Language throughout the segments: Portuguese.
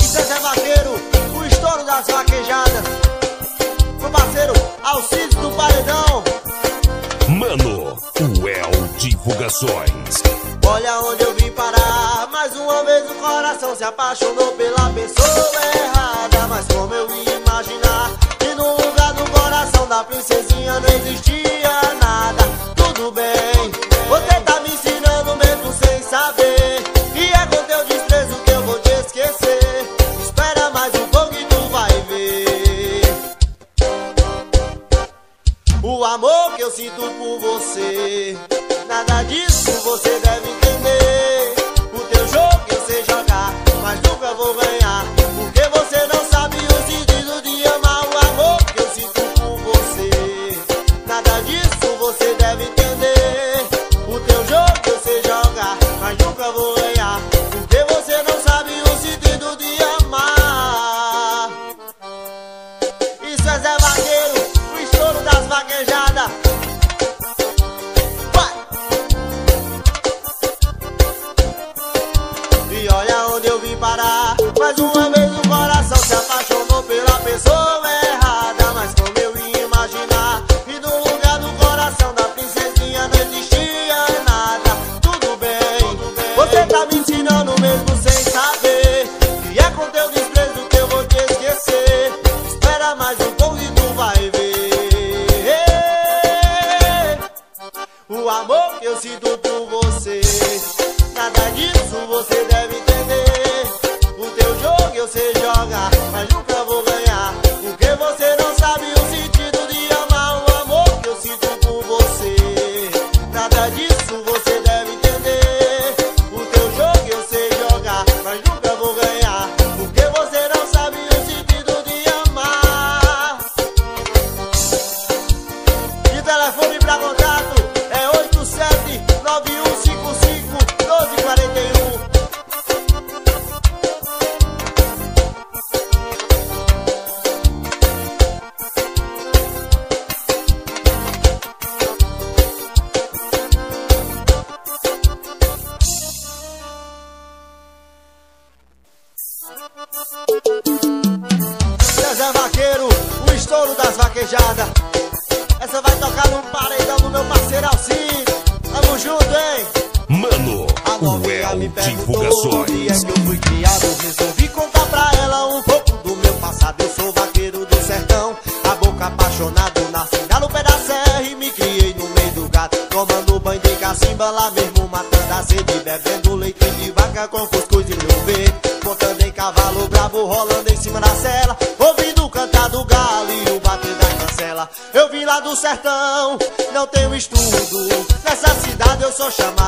Zezé é Vaqueiro, o estouro das vaquejadas. Meu parceiro, Alcides do Paredão. Mano, o El Divulgações. Olha onde eu vim parar. Mais uma vez o coração se apaixonou pela pessoa errada. Mas como eu ia imaginar que no lugar do coração da princesinha não existia. apaixonado Nasci lá no pé da serra e me criei no meio do gato Tomando banho de cacimba lá mesmo matando a sede Bebendo leite de vaca com cuscuz de meu ver Montando em cavalo bravo rolando em cima da cela Ouvindo o cantar do galo e o bater da cancela. Eu vim lá do sertão, não tenho estudo Nessa cidade eu sou chamado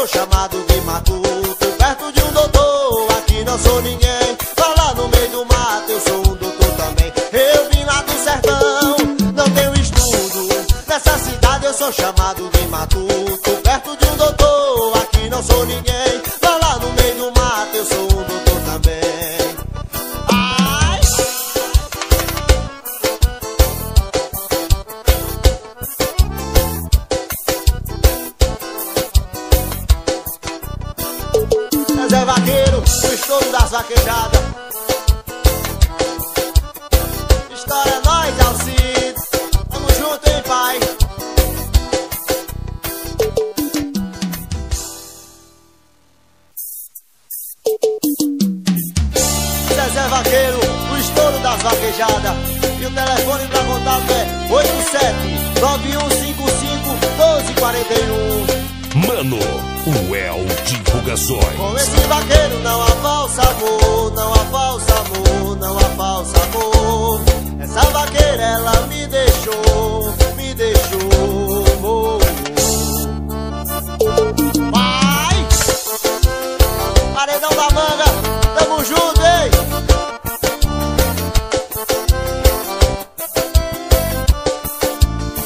dos ya das vaquejadas. História nós, Alcides. Tamo junto, hein, pai? Zezé Vaqueiro, o estouro das vaquejadas. E o telefone pra contato é 87 9155 1241. Mano, o El Divulgações. Com esse vaqueiro não há falsa amor, não há falsa amor, não há falsa amor. Essa vaqueira ela me deixou, me deixou. Pai, oh. Paredão da manga, tamo junto, hein?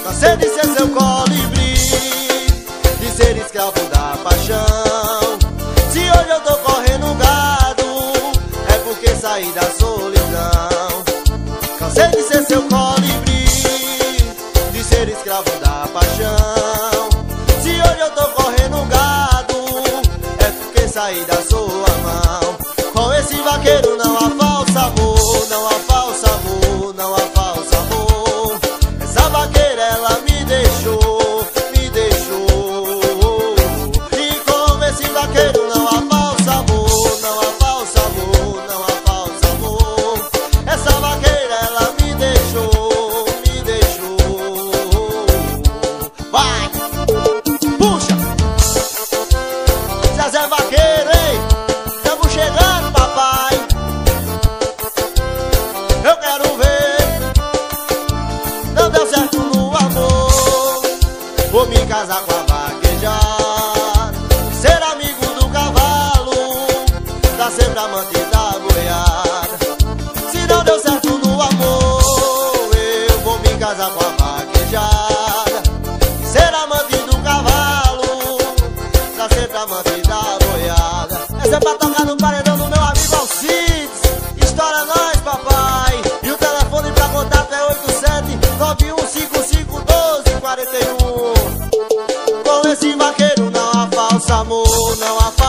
Cansei de ser seu corpo. Baba Keja. amor não há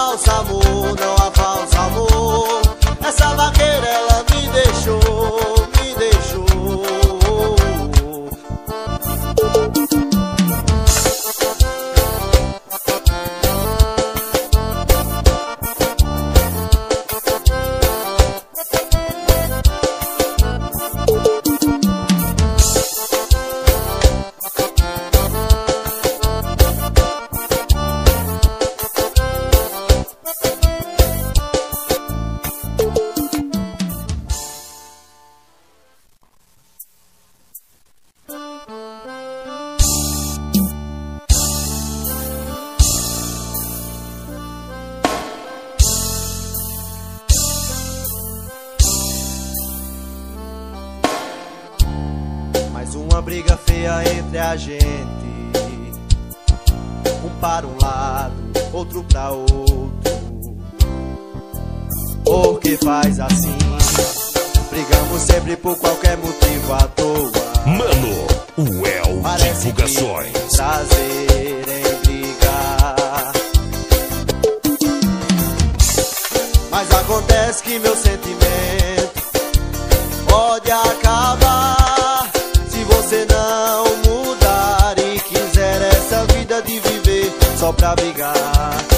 acabar se você não mudar e quiser essa vida de viver só pra brigar.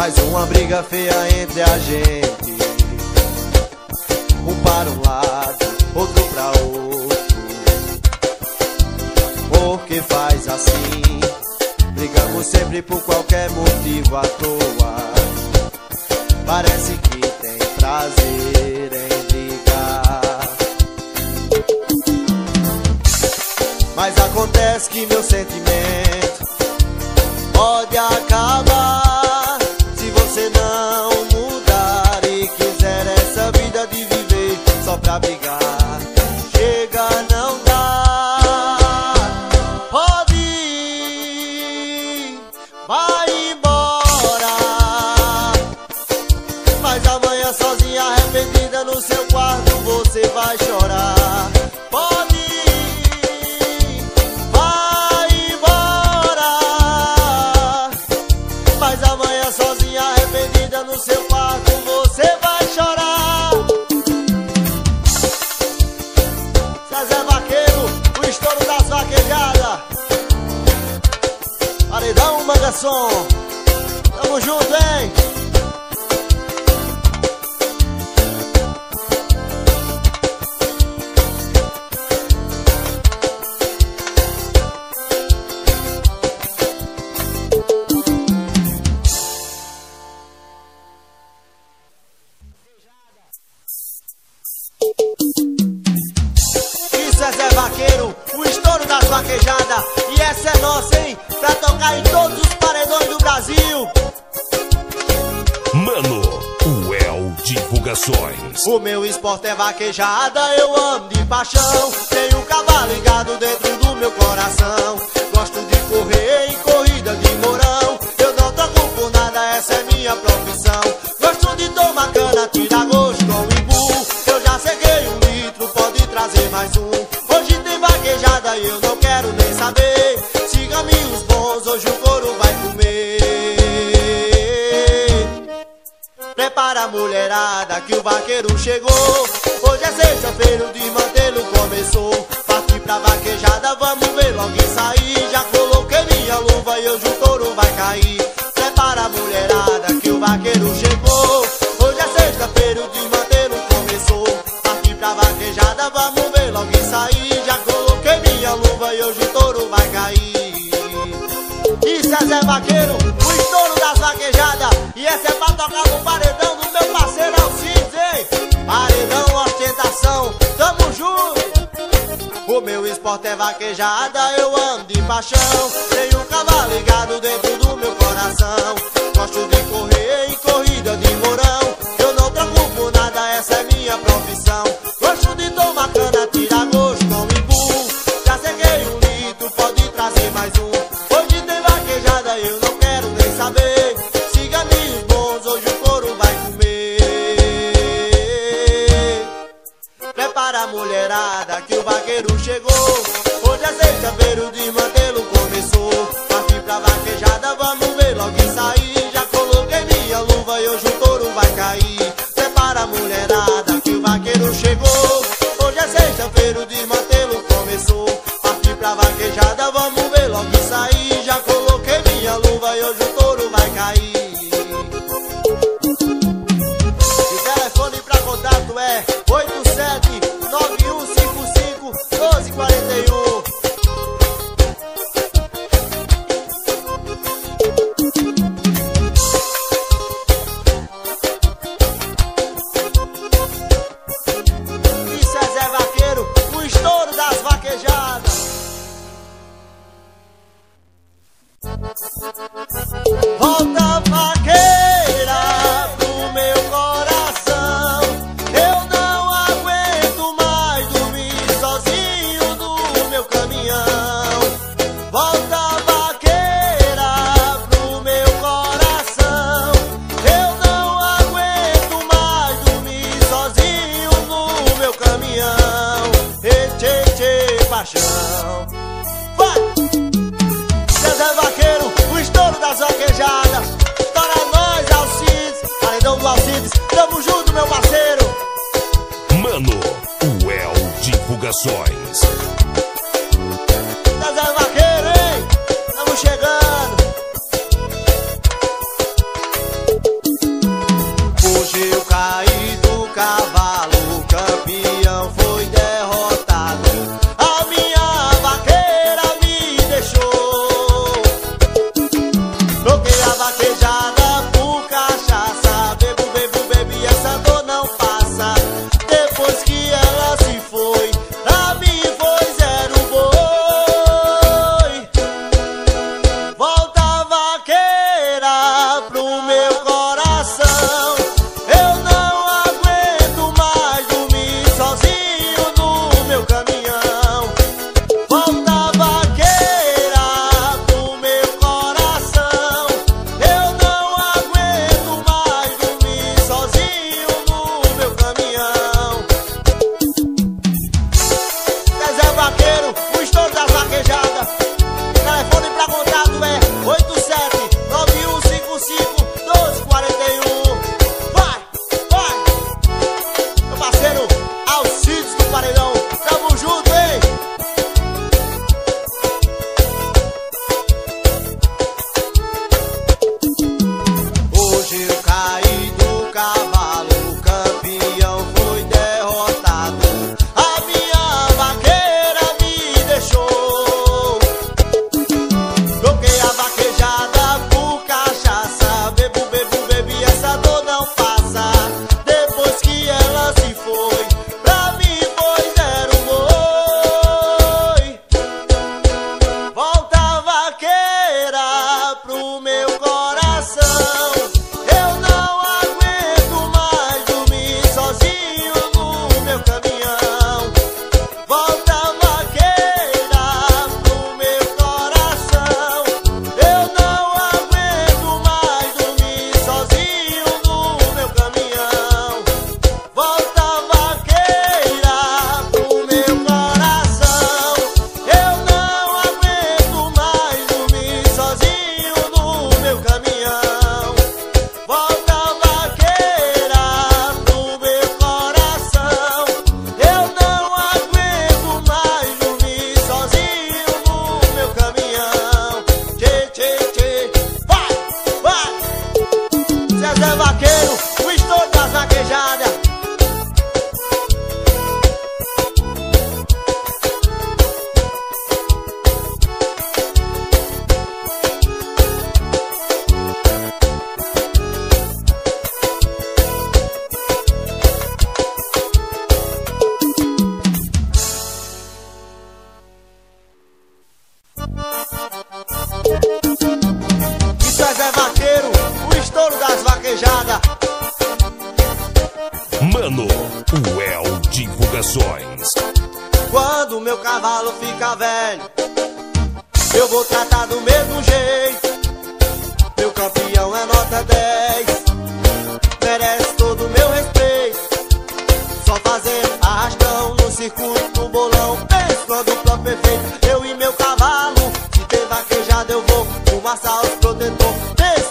Mais uma briga feia entre a gente. Um para um lado, outro para outro. Por que faz assim? Brigamos sempre por qualquer motivo à toa. Parece que tem prazer em brigar. Mas acontece que meu sentimento pode acabar. song. Vaquejada eu amo de paixão. Tenho um cavalo ligado dentro do meu coração. Gosto de correr em corrida de morão Eu não troco por nada, essa é minha profissão que o vaqueiro chegou. Sexta-feira o desmantelo começou. Parti pra vaquejada, vamos ver logo sair. Já coloquei minha luva e hoje o touro vai cair. Prepara a mulherada que o vaqueiro chegou. Hoje é sexta-feira o desmantelo começou. Parti pra vaquejada, vamos ver logo sair. Já coloquei minha luva e hoje o touro vai cair. Isso é Zé Vaqueiro, O meu esporte é vaquejada, eu ando de paixão. Tenho um cavalo ligado dentro do meu coração. Gosto de correr em corrida de morão. Eu não troco por nada, essa é minha profissão. Gosto de tomar chegou. Hoje é sexta-feira, o desmantelo começou. Parti pra vaquejada, vamos ver logo sair. Já coloquei minha luva e hoje o touro vai cair. Prepara a mulherada que o vaqueiro chegou. Hoje é sexta-feira, o desmantelo começou. Parti pra vaquejada, vamos ver logo sair. Já coloquei minha luva e hoje o touro vai cair Divulgações.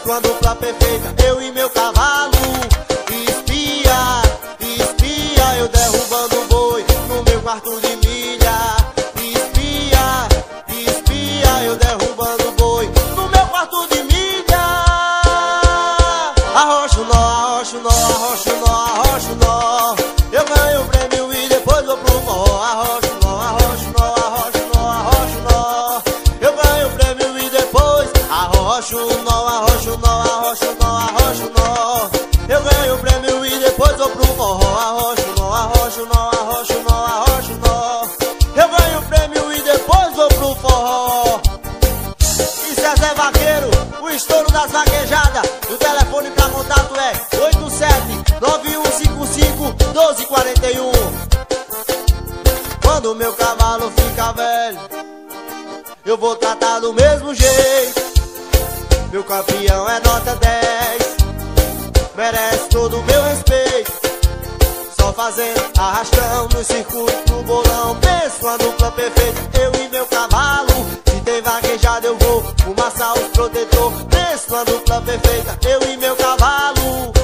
Quando dupla perfeita, eu e meu cavalo. Espia, espia, eu derrubando o boi no meu quarto de meu cavalo fica velho, eu vou tratar do mesmo jeito. Meu campeão é nota 10, merece todo o meu respeito. Só fazendo arrastão no circuito, no bolão, penso a dupla perfeita. Eu e meu cavalo, se tem vaquejada eu vou, fumaçar o protetor. Penso a dupla perfeita, eu e meu cavalo.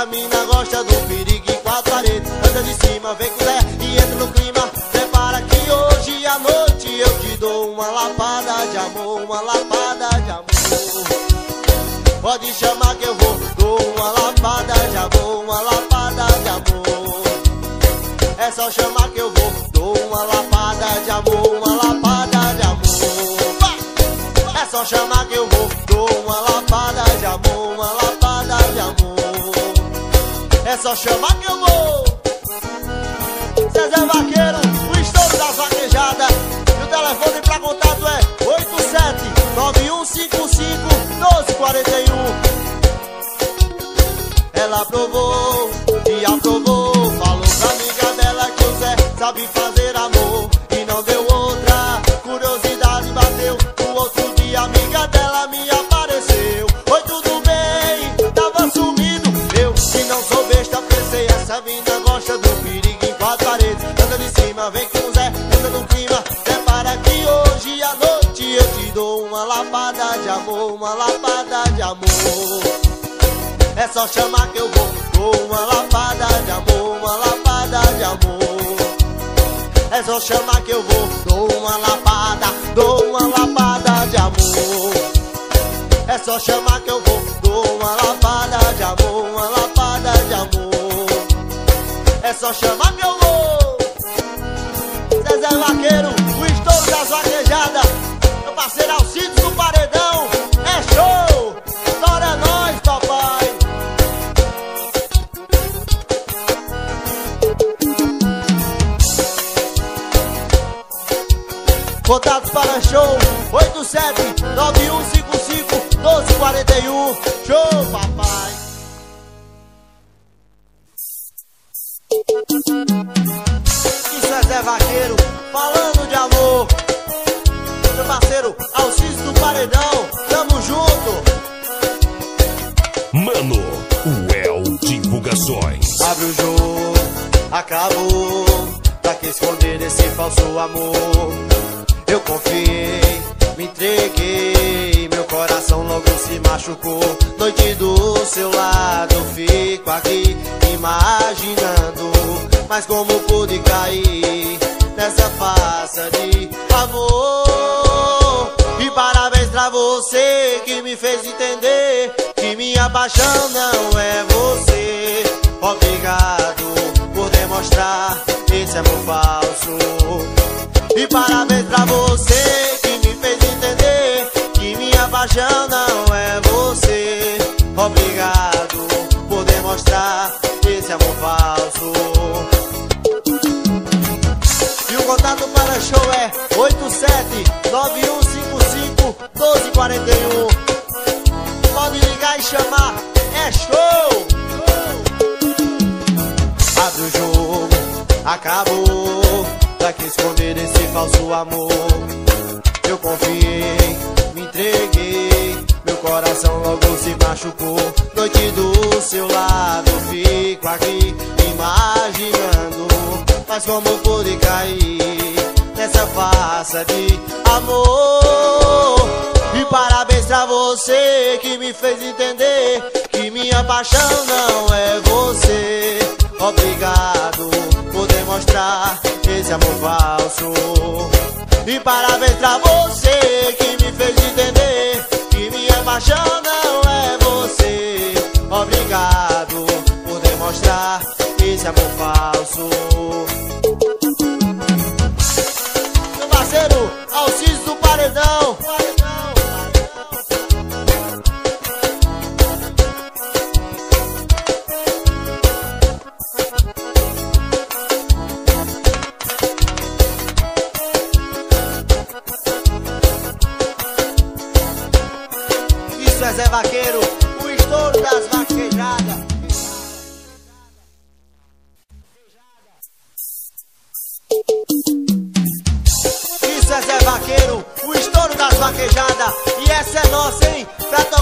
Essa mina gosta do perigo em a paredes Anda de cima, vem com o Zé e entra no clima. Prepara que hoje à noite eu te dou Uma lapada de amor, uma lapada de amor. Pode chamar que eu vou Dou uma lapada de amor, uma lapada de amor. É só chamar que eu vou Dou uma lapada de amor, uma lapada de amor. É só chamar só chamar que eu vou. amor. É só chamar que eu vou. Dou uma lapada de amor, uma lapada de amor. É só chamar que eu vou. Dou uma lapada, dou uma lapada de amor. É só chamar que eu vou. Dou uma lapada de amor, uma lapada de amor. É só chamar que eu vou. Zezé Vaqueiro, o estouro das vaquejadas. Meu parceiro Alcides. Contatos para show 87 9155 1241 Show, papai. Isso é Zé Vaqueiro falando de amor. Meu parceiro Alcides do Paredão Tamo junto. Mano, Well Divulgações. Abre o jogo, acabou. Pra que esconder esse falso amor Eu confiei, me entreguei Meu coração logo se machucou. Noite do seu lado Fico aqui imaginando Mas como pude cair Nessa farsa de amor? E parabéns pra você Que me fez entender Que minha paixão não é você. Obrigado por demonstrar esse amor falso E parabéns pra você que me fez entender Que minha paixão não é você. Obrigado por demonstrar esse amor falso. E o contato para show é 87-9155-1241 Pode ligar e chamar, é show! Abre o jogo, acabou Que esconder esse falso amor. Eu confiei, me entreguei Meu coração logo se machucou. Noite do seu lado Fico aqui imaginando. Mas como pude cair Nessa farsa de amor? E parabéns pra você Que me fez entender Que minha paixão esse amor falso. E parabéns pra você que me fez entender Que minha paixão não é você. Obrigado por demonstrar esse amor falso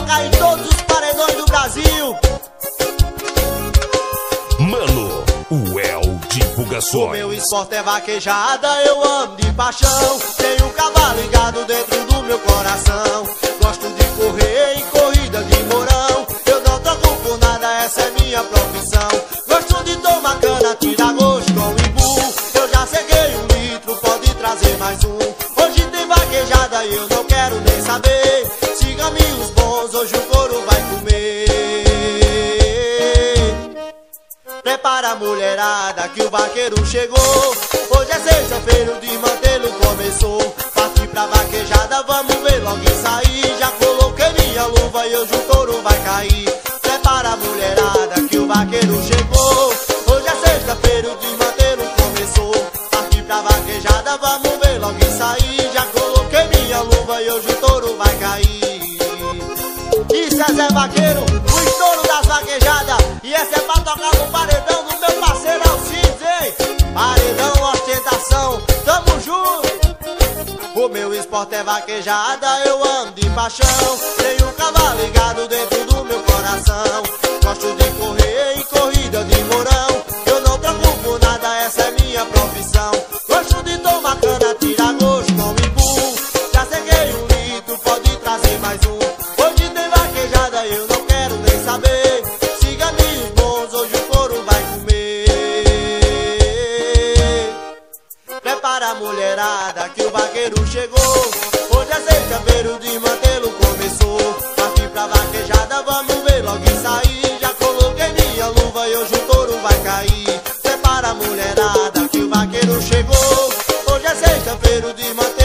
tocar em todos os paredões do Brasil. Mano, O Divulgações meu esporte é vaquejada, eu amo de paixão. Tenho um cavalo ligado dentro do meu coração. Gosto de correr em corrida de morão. Eu não troco por nada, essa é minha profissão. Gosto de tomar cana, tirar gosto com imbu. Eu já ceguei um litro, pode trazer mais um. Hoje tem vaquejada e eu não quero nem saber. Mulherada que o vaqueiro chegou. Hoje é sexta-feira, o desmantelo começou. Parti pra vaquejada, vamos ver logo aí. Já coloquei minha luva e hoje o touro vai cair. Prepara a mulherada que o vaqueiro chegou. Hoje é sexta-feira, o desmantelo começou. Parti pra vaquejada, vamos ver logo aí. Já coloquei minha luva e hoje o touro vai cair. Isso é Zé Vaqueiro, o estouro das vaquejadas. E essa é pra tocar no paredão parceiro Alcides, hein? Paredão, ostentação, tamo junto. O meu esporte é vaquejada, eu ando de paixão. Tenho um cavalo ligado dentro do meu coração. Gosto de correr em corrida de morão. Eu não troco por nada, essa é minha profissão. O touro vai